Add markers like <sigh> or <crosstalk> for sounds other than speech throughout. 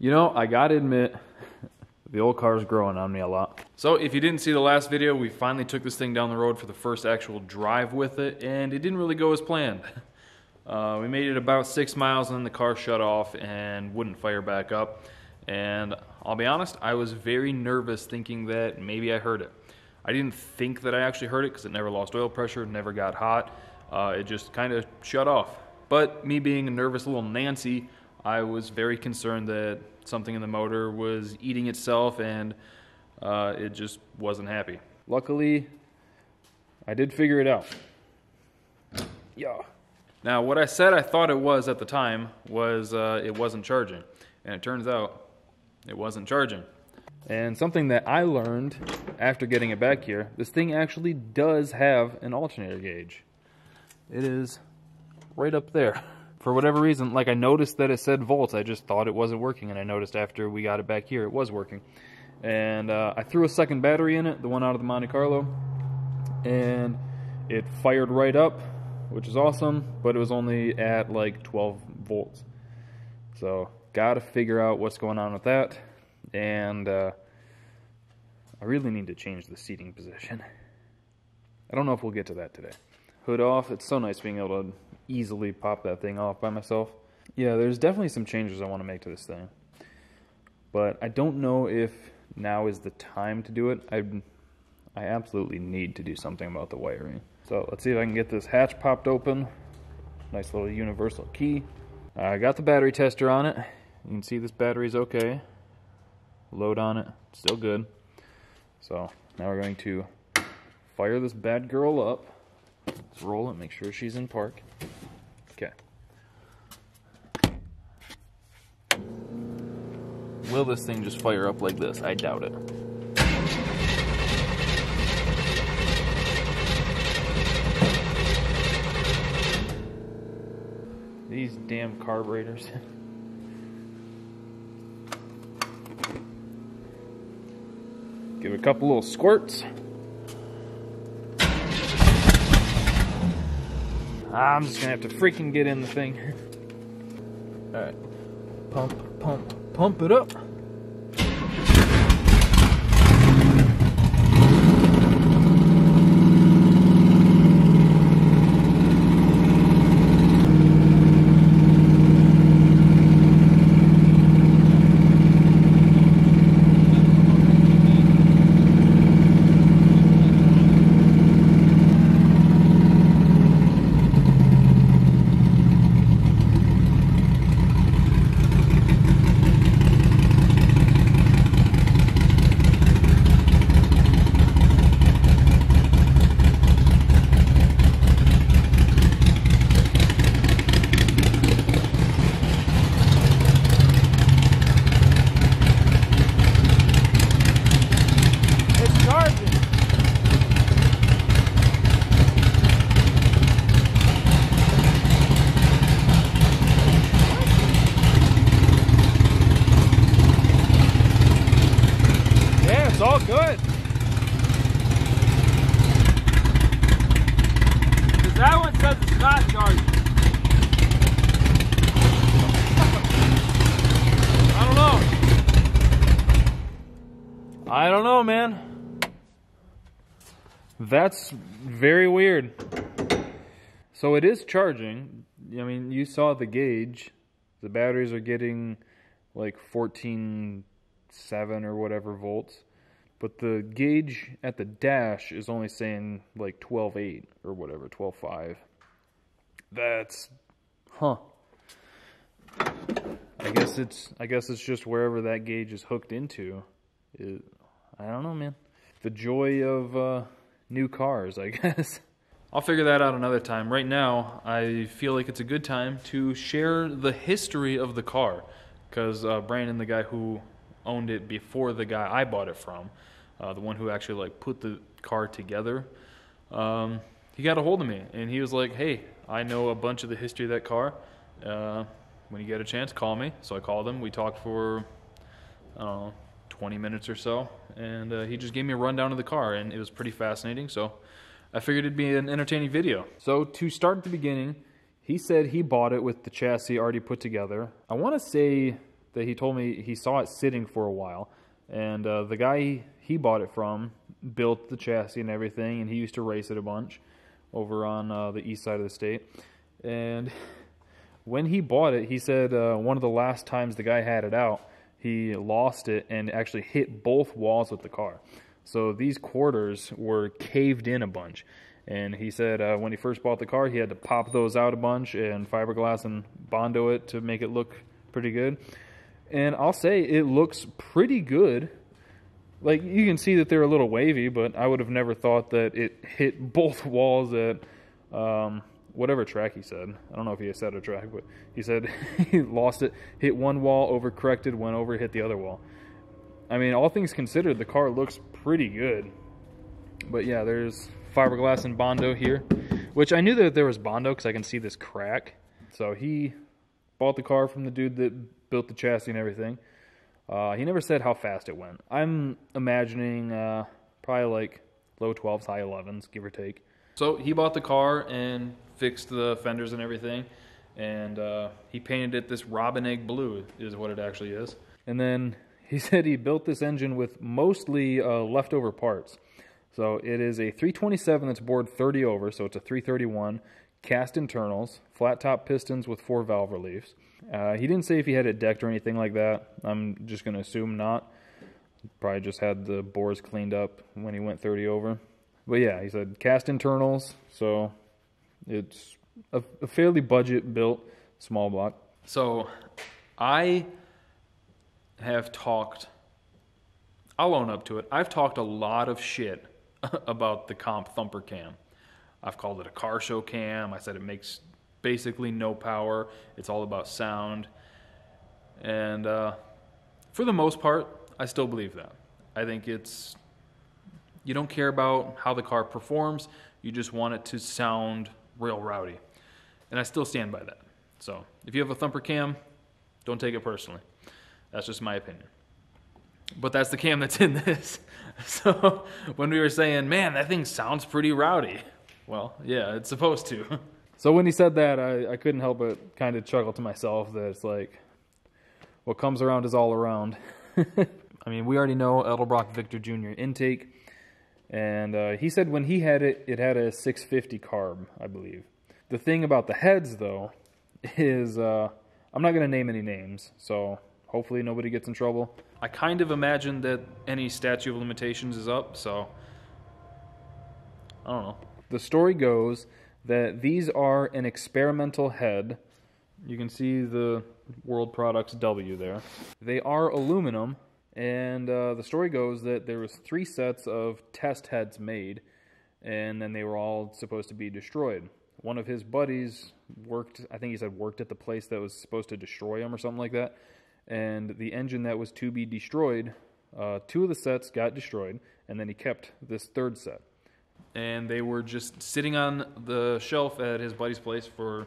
You know, I gotta admit, <laughs> the old car's growing on me a lot. So if you didn't see the last video, we finally took this thing down the road for the first actual drive with it, and it didn't really go as planned. <laughs> Uh, we made it about six miles and then the car shut off and wouldn't fire back up. And I'll be honest, I was very nervous thinking that maybe I heard it. I didn't think that I actually heard it because it never lost oil pressure, never got hot. Uh, it just kind of shut off. But me being a nervous little Nancy, I was very concerned that something in the motor was eating itself and uh, it just wasn't happy. Luckily, I did figure it out. Yeah. Now, what I said I thought it was at the time was uh, it wasn't charging. And it turns out it wasn't charging. And something that I learned after getting it back here, this thing actually does have an alternator gauge. It is right up there. For whatever reason, like I noticed that it said volts, I just thought it wasn't working, and I noticed after we got it back here, it was working. And uh, I threw a second battery in it, the one out of the Monte Carlo, and it fired right up, which is awesome, but it was only at like 12 volts. So, gotta figure out what's going on with that, and uh, I really need to change the seating position. I don't know if we'll get to that today. Hood off, it's so nice being able to easily pop that thing off by myself. Yeah, there's definitely some changes I want to make to this thing. But I don't know if now is the time to do it. I, I absolutely need to do something about the wiring. So let's see if I can get this hatch popped open. Nice little universal key. I got the battery tester on it. You can see this battery's okay. Load on it, still good. So now we're going to fire this bad girl up. Let's roll it, make sure she's in park. Okay. Will this thing just fire up like this? I doubt it. These damn carburetors. <laughs> Give it a couple little squirts. I'm just gonna have to freaking get in the thing. Alright. Pump, pump, pump it up. It's charging. Yeah, it's all good. 'Cause that one says it's not charging. I don't know. I don't know, man. That's very weird. So it is charging. I mean, you saw the gauge. The batteries are getting like 14.7 or whatever volts. But the gauge at the dash is only saying like 12.8 or whatever, 12.5. That's huh. I guess it's I guess it's just wherever that gauge is hooked into. It, I don't know, man. The joy of uh, new cars, I <laughs> guess. I'll figure that out another time. Right now, I feel like it's a good time to share the history of the car. Because uh, Brandon, the guy who owned it before the guy I bought it from, uh, the one who actually like put the car together, um, he got a hold of me and he was like, "Hey, I know a bunch of the history of that car. Uh, when you get a chance, call me." So I called him. We talked for I don't know, 20 minutes or so, and uh, he just gave me a rundown of the car, and it was pretty fascinating. So I figured it'd be an entertaining video. So to start at the beginning, he said he bought it with the chassis already put together. I want to say that he told me he saw it sitting for a while, and uh, the guy he bought it from built the chassis and everything, and he used to race it a bunch over on uh, the east side of the state. And when he bought it, he said uh, one of the last times the guy had it out, he lost it and actually hit both walls with the car. So these quarters were caved in a bunch. And he said uh, when he first bought the car, he had to pop those out a bunch and fiberglass and Bondo it to make it look pretty good. And I'll say it looks pretty good. Like you can see that they're a little wavy, but I would have never thought that it hit <laughs> both walls at um, whatever track he said. I don't know if he said a track, but he said <laughs> he lost it, hit one wall, overcorrected, went over, hit the other wall. I mean, all things considered, the car looks pretty good. But yeah, there's fiberglass and Bondo here, which I knew that there was Bondo because I can see this crack. So he bought the car from the dude that built the chassis and everything. Uh, he never said how fast it went. I'm imagining uh, probably like low 12s, high 11s, give or take. So he bought the car and fixed the fenders and everything, and uh, he painted it this robin egg blue, is what it actually is. And then he <laughs> said he built this engine with mostly uh, leftover parts. So it is a 327 that's bored 30 over, so it's a 331, cast internals, flat top pistons with four valve reliefs. Uh, he didn't say if he had it decked or anything like that. I'm just going to assume not. Probably just had the bores cleaned up when he went 30 over. But yeah, he said cast internals, so it's a, a fairly budget built small block. So I have talked, I'll own up to it, I've talked a lot of shit <laughs> about the comp thumper cam. I've called it a car show cam. I said it makes basically no power. It's all about sound. And uh, for the most part, I still believe that. I think it's, you don't care about how the car performs, you just want it to sound real rowdy. And I still stand by that. So if you have a thumper cam, don't take it personally. That's just my opinion. But that's the cam that's in this. <laughs> So when we were saying, man, that thing sounds pretty rowdy. Well, yeah, it's supposed to. <laughs> So when he said that, I, I couldn't help but kind of chuckle to myself that it's like, what comes around is all around. <laughs> I mean, we already know Edelbrock Victor Jr. intake. And uh, he said when he had it, it had a 650 carb, I believe. The thing about the heads, though, is uh, I'm not going to name any names, so hopefully nobody gets in trouble. I kind of imagine that any statute of limitations is up, so I don't know. The story goes that these are an experimental head. You can see the World Products W there. They are aluminum, and uh, the story goes that there was three sets of test heads made, and then they were all supposed to be destroyed. One of his buddies worked, I think he said worked at the place that was supposed to destroy him or something like that and the engine that was to be destroyed, uh, two of the sets got destroyed, and then he kept this third set. And they were just sitting on the shelf at his buddy's place for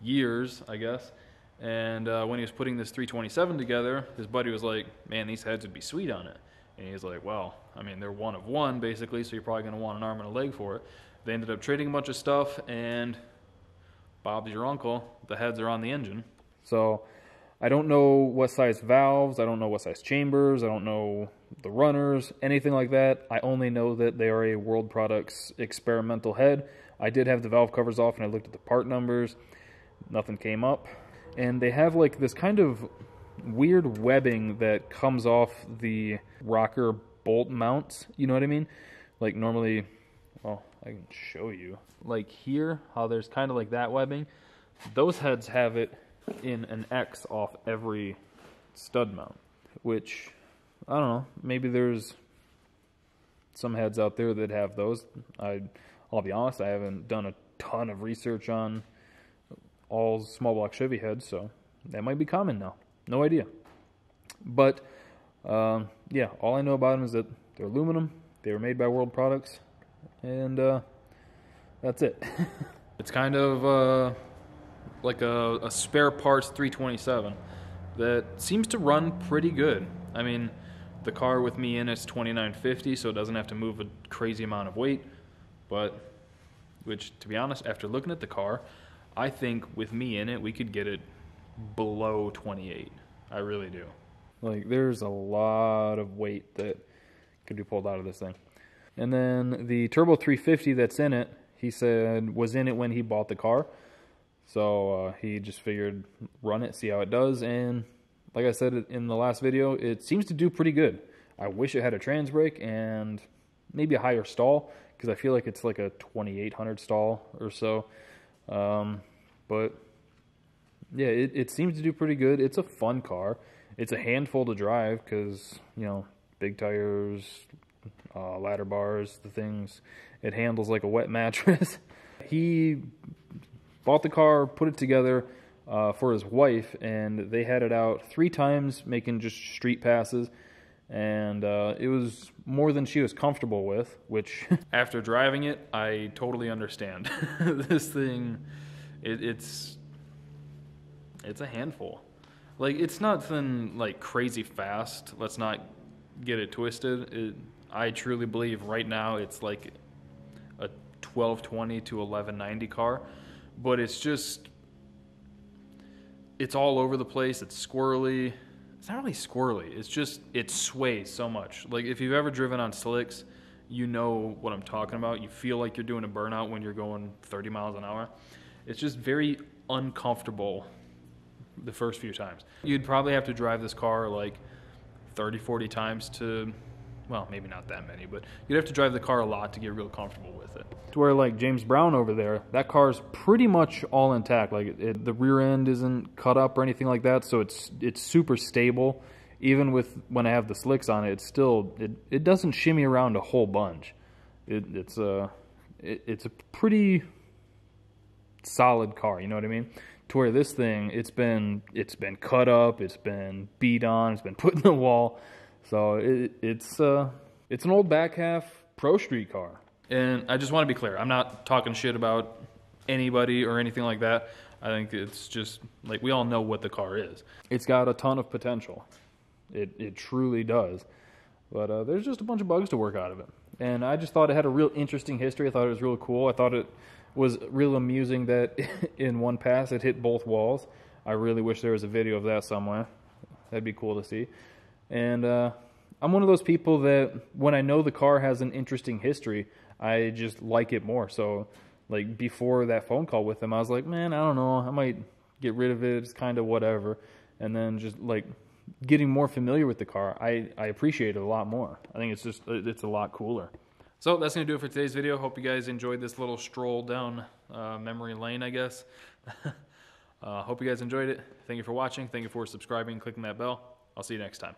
years, I guess. And uh, when he was putting this 327 together, his buddy was like, "Man, these heads would be sweet on it." And he's like, "Well, I mean, they're one of one basically, so you're probably going to want an arm and a leg for it." They ended up trading a bunch of stuff, and Bob's your uncle. The heads are on the engine. So I don't know what size valves, I don't know what size chambers, I don't know the runners, anything like that. I only know that they are a World Products experimental head. I did have the valve covers off and I looked at the part numbers. Nothing came up. And they have like this kind of weird webbing that comes off the rocker bolt mounts. You know what I mean? Like normally, well, I can show you. Like here, how there's kind of like that webbing. Those heads have it in an X off every stud mount, which I don't know. Maybe there's some heads out there that have those. I, I'll be honest, I haven't done a ton of research on all small block Chevy heads, so that might be common now. No idea. But um, yeah, all I know about them is that they're aluminum. They were made by World Products, and uh, that's it. <laughs> it's kind of uh, like a, a spare parts 327 that seems to run pretty good. I mean, the car with me in is 2950, so it doesn't have to move a crazy amount of weight. But, which to be honest, after looking at the car, I think with me in it, we could get it below 28. I really do. Like, there's a lot of weight that could be pulled out of this thing. And then the Turbo 350 that's in it, he said was in it when he bought the car. So uh, he just figured run it, see how it does. And like I said in the last video, it seems to do pretty good. I wish it had a trans brake and maybe a higher stall because I feel like it's like a 2800 stall or so. Um, but yeah, it, it seems to do pretty good. It's a fun car. It's a handful to drive because, you know, big tires, uh, ladder bars, the things. It handles like a wet mattress. <laughs> he bought the car, put it together uh, for his wife, and they had it out three times, making just street passes. And uh, it was more than she was comfortable with, which. <laughs> After driving it, I totally understand. <laughs> this thing, it, it's. It's a handful. Like, it's nothing like crazy fast. Let's not get it twisted. It, I truly believe right now it's like a 1220 to 1190 car, but it's just it's all over the place. It's squirrely. It's not really squirrely. It's just it sways so much. Like if you've ever driven on slicks, you know what I'm talking about. You feel like you're doing a burnout when you're going 30 miles an hour. It's just very uncomfortable the first few times. You'd probably have to drive this car like 30, 40 times to well, maybe not that many, but you'd have to drive the car a lot to get real comfortable with it. To where like James Brown over there, that car's pretty much all intact. Like it, it, the rear end isn't cut up or anything like that, so it's it's super stable. Even with when I have the slicks on it, it's still it, it doesn't shimmy around a whole bunch. It, it's a it, it's a pretty solid car. You know what I mean? To where this thing, it's been it's been cut up, it's been beat on, it's been <laughs> put in the wall so it, it's uh, it's an old back half pro street car. And I just want to be clear, I'm not talking shit about anybody or anything like that. I think it's just like we all know what the car is. It's got a ton of potential. It it truly does. But uh, there's just a bunch of bugs to work out of it. And I just thought it had a real interesting history. I thought it was really cool. I thought it was real amusing that <laughs> in one pass it hit both walls. I really wish there was a video of that somewhere. That'd be cool to see. And uh, I'm one of those people that when I know the car has an interesting history, I just like it more. So, like before that phone call with him, I was like, man, I don't know, I might get rid of it. It's kind of whatever. And then just like getting more familiar with the car, I, I appreciate it a lot more. I think it's just it's a lot cooler. So that's going to do it for today's video. Hope you guys enjoyed this little stroll down uh, memory lane, I guess. <laughs> uh, hope you guys enjoyed it. Thank you for watching. Thank you for subscribing, clicking that bell. I'll see you next time.